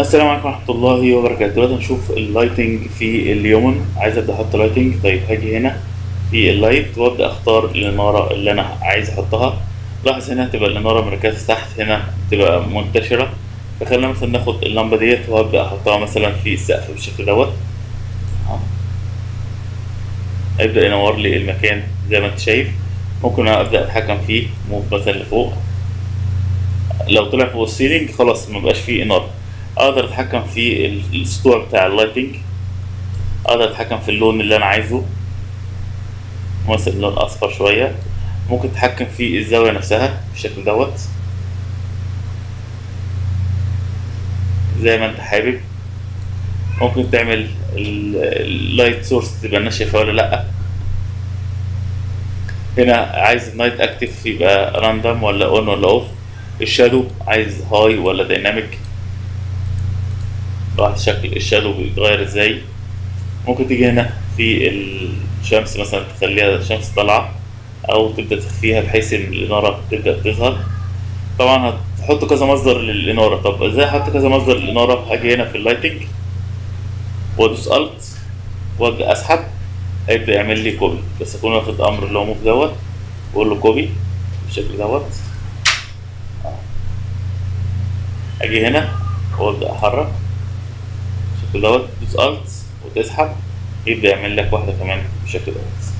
السلام عليكم ورحمة الله وبركاته. دلوقتي هنشوف ال lighting في Lumion. عايز أبدأ أحط lighting طيب هاجي هنا في ال light وأبدأ أختار الإنارة اللي أنا عايز أحطها. لاحظ هنا تبقى الإنارة مركزة تحت هنا تبقى منتشرة. فخلينا مثلا ناخد اللمبة ديت وأبدأ أحطها مثلا في السقف بالشكل دوت. أهو. هيبدأ ينور لي المكان زي ما أنت شايف. ممكن أبدأ أتحكم فيه move مثلا لفوق. لو طلع فوق ال ceiling خلاص مبقاش فيه إنارة. أقدر أتحكم في ال- السطوع بتاع ال lighting. أقدر أتحكم في اللون اللي أنا عايزه. مثلا لون أصفر شوية. ممكن أتحكم في الزاوية نفسها بالشكل دوت. زي ما أنت حابب. ممكن تعمل ال light source تبقى شايفاه ولا لأ. هنا عايز ال night active يبقى random ولا on ولا off ال shadow عايز high ولا dynamic لاحظ شكل ال shadow بيتغير إزاي. ممكن تيجي هنا في الشمس مثلا تخليها شمس طالعة أو تبدأ تخفيها بحيث إن الإنارة تبدأ تظهر. طبعا هتحط كذا مصدر للإنارة. طب إزاي أحط كذا مصدر للإنارة؟ أجي هنا في ال lighting. وأدوس Alt. وأبدأ أسحب. هيبدأ يعمل لي copy. بس أكون واخد أمر اللي هو move دوت. وأقول له copy بالشكل دوت. أجي هنا. وأبدأ أحرك. دوت تدوس Alt وتسحب يبدأ يعمل لك واحدة كمان بالشكل دوت